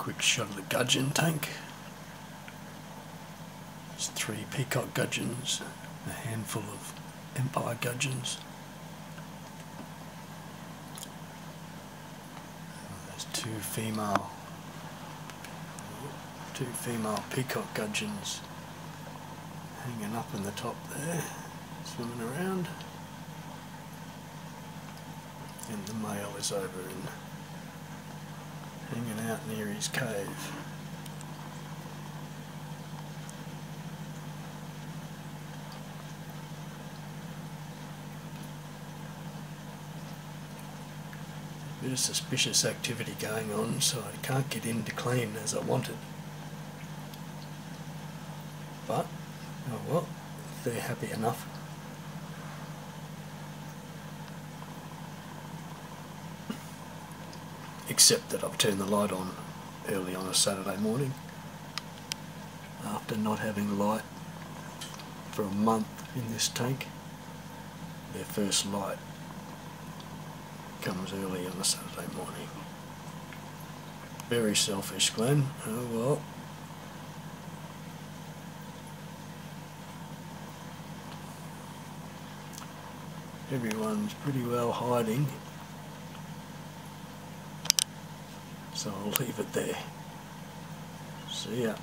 quick shot of the gudgeon tank. There's three peacock gudgeons, a handful of empire gudgeons. There's two female, two female peacock gudgeons hanging up in the top there, swimming around. And the male is over in near his cave. Bit of suspicious activity going on, so I can't get in to clean as I wanted. But, oh well, they're happy enough. Except that I've turned the light on early on a Saturday morning. After not having light for a month in this tank their first light comes early on a Saturday morning. Very selfish Glenn. Oh well. Everyone's pretty well hiding So I'll leave it there. See ya.